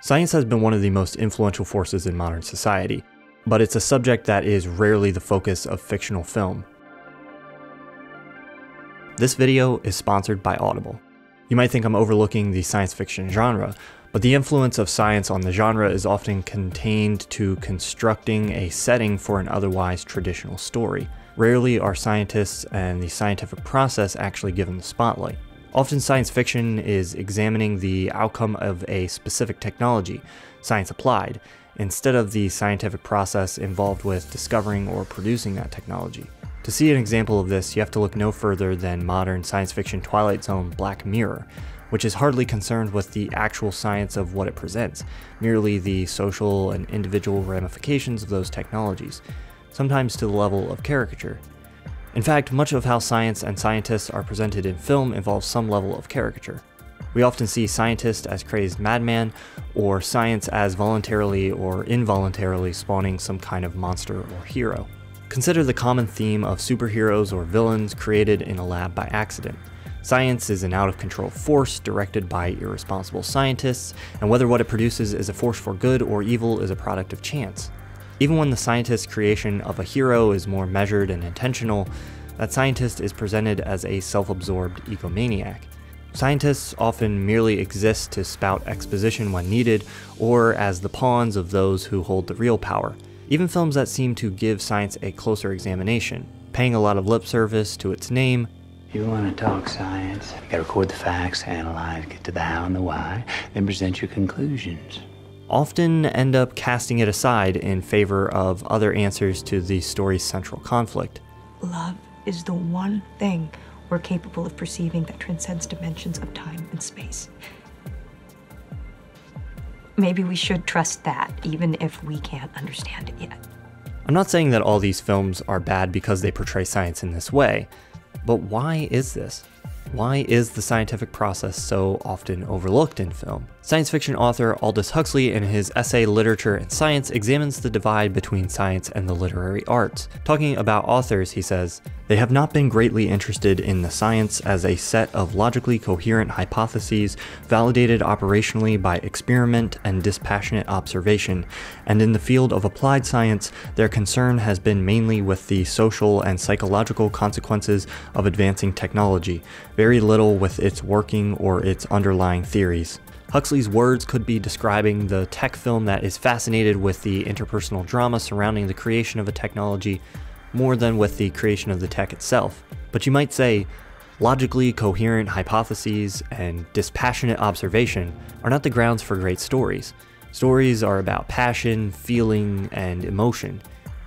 Science has been one of the most influential forces in modern society, but it's a subject that is rarely the focus of fictional film. This video is sponsored by Audible. You might think I'm overlooking the science fiction genre, but the influence of science on the genre is often contained to constructing a setting for an otherwise traditional story. Rarely are scientists and the scientific process actually given the spotlight. Often science fiction is examining the outcome of a specific technology, science applied, instead of the scientific process involved with discovering or producing that technology. To see an example of this, you have to look no further than modern science fiction Twilight Zone Black Mirror, which is hardly concerned with the actual science of what it presents, merely the social and individual ramifications of those technologies, sometimes to the level of caricature. In fact, much of how science and scientists are presented in film involves some level of caricature. We often see scientists as crazed madman, or science as voluntarily or involuntarily spawning some kind of monster or hero. Consider the common theme of superheroes or villains created in a lab by accident. Science is an out of control force directed by irresponsible scientists, and whether what it produces is a force for good or evil is a product of chance. Even when the scientist's creation of a hero is more measured and intentional, that scientist is presented as a self absorbed egomaniac. Scientists often merely exist to spout exposition when needed, or as the pawns of those who hold the real power. Even films that seem to give science a closer examination, paying a lot of lip service to its name. If You want to talk science, you gotta record the facts, analyze, get to the how and the why, then present your conclusions often end up casting it aside in favor of other answers to the story's central conflict. Love is the one thing we're capable of perceiving that transcends dimensions of time and space. Maybe we should trust that, even if we can't understand it yet. I'm not saying that all these films are bad because they portray science in this way, but why is this? Why is the scientific process so often overlooked in film? Science fiction author Aldous Huxley in his essay Literature and Science examines the divide between science and the literary arts. Talking about authors, he says, They have not been greatly interested in the science as a set of logically coherent hypotheses validated operationally by experiment and dispassionate observation, and in the field of applied science, their concern has been mainly with the social and psychological consequences of advancing technology, very little with its working or its underlying theories. Huxley's words could be describing the tech film that is fascinated with the interpersonal drama surrounding the creation of a technology more than with the creation of the tech itself. But you might say, logically coherent hypotheses and dispassionate observation are not the grounds for great stories. Stories are about passion, feeling, and emotion.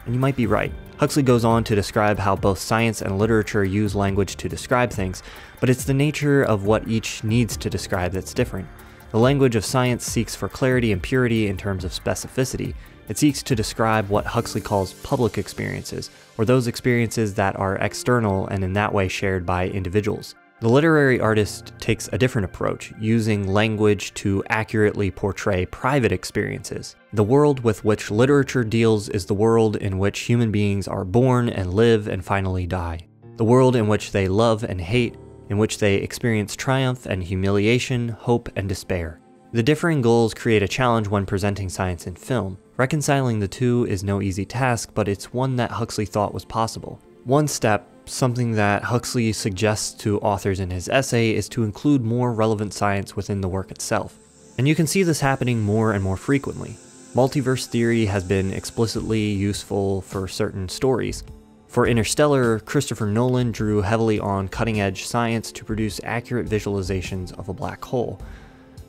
And you might be right. Huxley goes on to describe how both science and literature use language to describe things, but it's the nature of what each needs to describe that's different. The language of science seeks for clarity and purity in terms of specificity. It seeks to describe what Huxley calls public experiences, or those experiences that are external and in that way shared by individuals. The literary artist takes a different approach, using language to accurately portray private experiences. The world with which literature deals is the world in which human beings are born and live and finally die. The world in which they love and hate, in which they experience triumph and humiliation, hope and despair. The differing goals create a challenge when presenting science in film. Reconciling the two is no easy task, but it's one that Huxley thought was possible. One step, something that Huxley suggests to authors in his essay, is to include more relevant science within the work itself. And you can see this happening more and more frequently. Multiverse theory has been explicitly useful for certain stories, for Interstellar, Christopher Nolan drew heavily on cutting edge science to produce accurate visualizations of a black hole.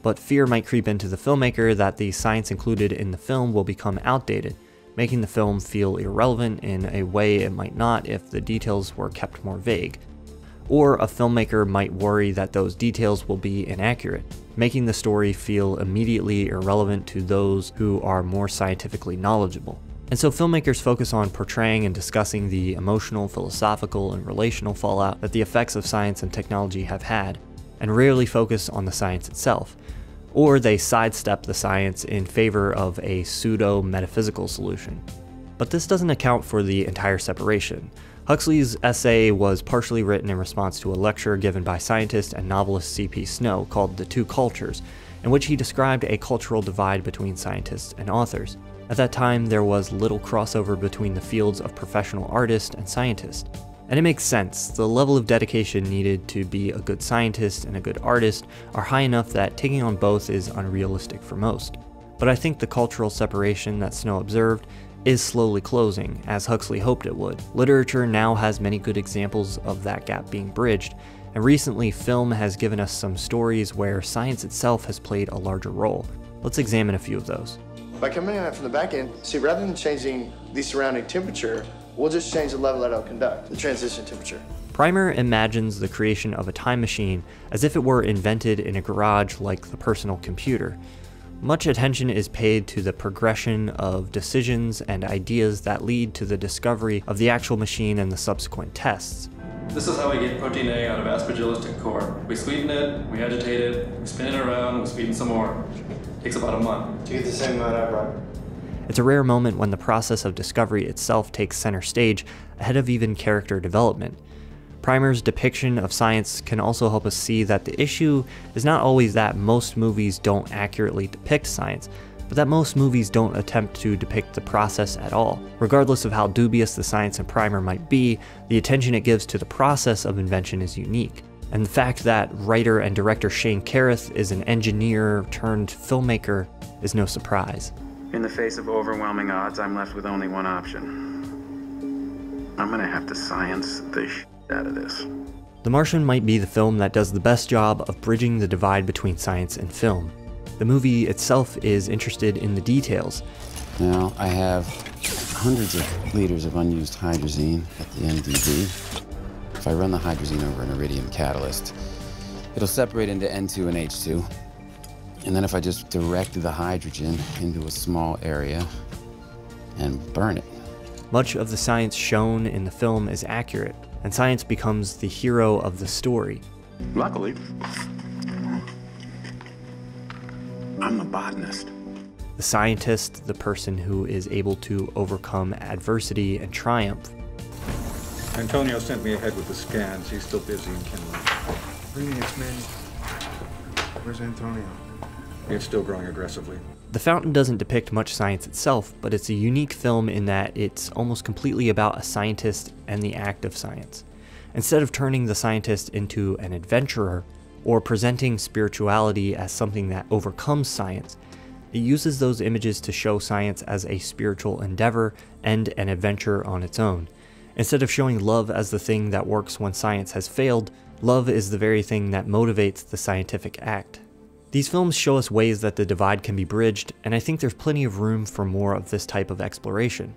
But fear might creep into the filmmaker that the science included in the film will become outdated, making the film feel irrelevant in a way it might not if the details were kept more vague. Or a filmmaker might worry that those details will be inaccurate, making the story feel immediately irrelevant to those who are more scientifically knowledgeable. And so filmmakers focus on portraying and discussing the emotional, philosophical, and relational fallout that the effects of science and technology have had, and rarely focus on the science itself. Or they sidestep the science in favor of a pseudo metaphysical solution. But this doesn't account for the entire separation. Huxley's essay was partially written in response to a lecture given by scientist and novelist C.P. Snow called The Two Cultures, in which he described a cultural divide between scientists and authors. At that time, there was little crossover between the fields of professional artist and scientist. And it makes sense, the level of dedication needed to be a good scientist and a good artist are high enough that taking on both is unrealistic for most. But I think the cultural separation that Snow observed is slowly closing, as Huxley hoped it would. Literature now has many good examples of that gap being bridged, and recently film has given us some stories where science itself has played a larger role. Let's examine a few of those. By coming at it from the back end, see, rather than changing the surrounding temperature, we'll just change the level that it'll conduct, the transition temperature. Primer imagines the creation of a time machine as if it were invented in a garage like the personal computer. Much attention is paid to the progression of decisions and ideas that lead to the discovery of the actual machine and the subsequent tests. This is how we get protein A out of aspergillus tinctorium. We sweeten it, we agitate it, we spin it around, we sweeten some more. It Takes about a month. To get the same amount I brought. It's a rare moment when the process of discovery itself takes center stage ahead of even character development. Primer's depiction of science can also help us see that the issue is not always that most movies don't accurately depict science, but that most movies don't attempt to depict the process at all. Regardless of how dubious the science in Primer might be, the attention it gives to the process of invention is unique. And the fact that writer and director Shane Carruth is an engineer turned filmmaker is no surprise. In the face of overwhelming odds, I'm left with only one option. I'm gonna have to science the sh out of this. The Martian might be the film that does the best job of bridging the divide between science and film. The movie itself is interested in the details. Now, I have hundreds of liters of unused hydrazine at the MDV. If I run the hydrazine over an iridium catalyst, it'll separate into N2 and H2. And then if I just direct the hydrogen into a small area and burn it. Much of the science shown in the film is accurate, and science becomes the hero of the story. Luckily, I'm a botanist. The scientist, the person who is able to overcome adversity and triumph. Antonio sent me ahead with the scans. He's still busy in Kenwood. Greetings, man. Where's Antonio? It's still growing aggressively. The Fountain doesn't depict much science itself, but it's a unique film in that it's almost completely about a scientist and the act of science. Instead of turning the scientist into an adventurer, or presenting spirituality as something that overcomes science, it uses those images to show science as a spiritual endeavor and an adventure on its own. Instead of showing love as the thing that works when science has failed, love is the very thing that motivates the scientific act. These films show us ways that the divide can be bridged, and I think there's plenty of room for more of this type of exploration.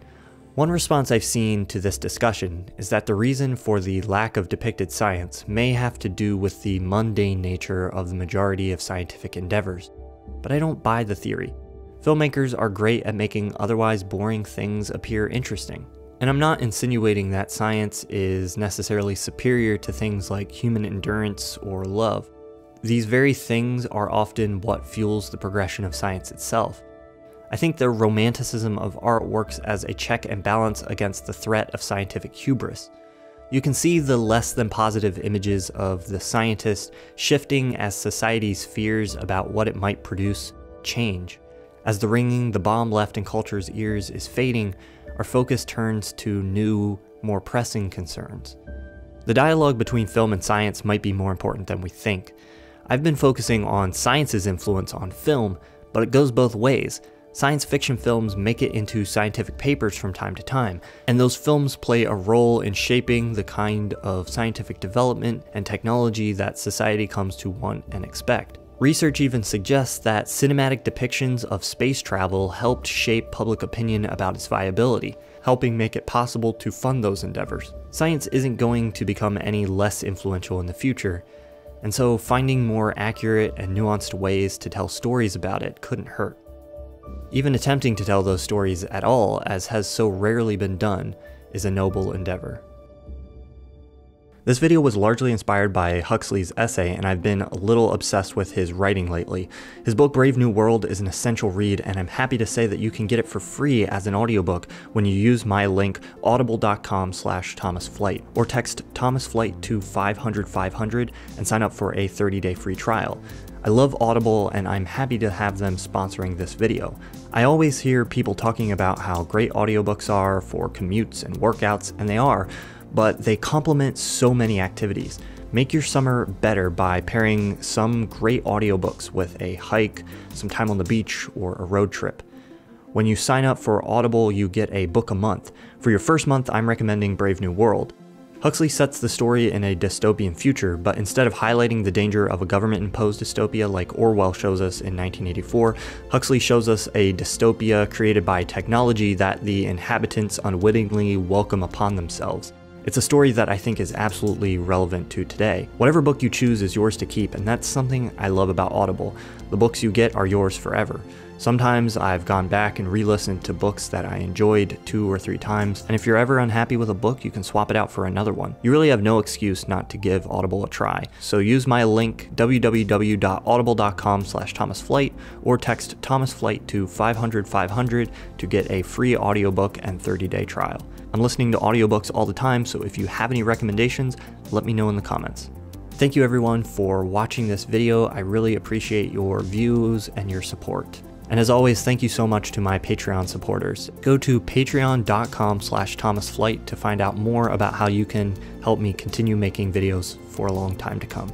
One response I've seen to this discussion is that the reason for the lack of depicted science may have to do with the mundane nature of the majority of scientific endeavors. But I don't buy the theory. Filmmakers are great at making otherwise boring things appear interesting. And I'm not insinuating that science is necessarily superior to things like human endurance or love. These very things are often what fuels the progression of science itself. I think the romanticism of art works as a check and balance against the threat of scientific hubris. You can see the less than positive images of the scientist shifting as society's fears about what it might produce change. As the ringing the bomb left in culture's ears is fading, our focus turns to new, more pressing concerns. The dialogue between film and science might be more important than we think. I've been focusing on science's influence on film, but it goes both ways. Science fiction films make it into scientific papers from time to time, and those films play a role in shaping the kind of scientific development and technology that society comes to want and expect. Research even suggests that cinematic depictions of space travel helped shape public opinion about its viability, helping make it possible to fund those endeavors. Science isn't going to become any less influential in the future, and so finding more accurate and nuanced ways to tell stories about it couldn't hurt. Even attempting to tell those stories at all, as has so rarely been done, is a noble endeavor. This video was largely inspired by Huxley's essay, and I've been a little obsessed with his writing lately. His book Brave New World is an essential read, and I'm happy to say that you can get it for free as an audiobook when you use my link audible.com slash thomasflight, or text thomasflight to 500 500 and sign up for a 30-day free trial. I love Audible and I'm happy to have them sponsoring this video. I always hear people talking about how great audiobooks are for commutes and workouts, and they are, but they complement so many activities. Make your summer better by pairing some great audiobooks with a hike, some time on the beach, or a road trip. When you sign up for Audible, you get a book a month. For your first month, I'm recommending Brave New World. Huxley sets the story in a dystopian future, but instead of highlighting the danger of a government imposed dystopia like Orwell shows us in 1984, Huxley shows us a dystopia created by technology that the inhabitants unwittingly welcome upon themselves. It's a story that I think is absolutely relevant to today. Whatever book you choose is yours to keep, and that's something I love about Audible. The books you get are yours forever. Sometimes I've gone back and re-listened to books that I enjoyed two or three times, and if you're ever unhappy with a book, you can swap it out for another one. You really have no excuse not to give Audible a try. So use my link www.audible.com slash thomasflight or text thomasflight to 500 500 to get a free audiobook and 30-day trial. I'm listening to audiobooks all the time, so if you have any recommendations, let me know in the comments. Thank you everyone for watching this video. I really appreciate your views and your support. And as always, thank you so much to my Patreon supporters. Go to patreon.com slash thomasflight to find out more about how you can help me continue making videos for a long time to come.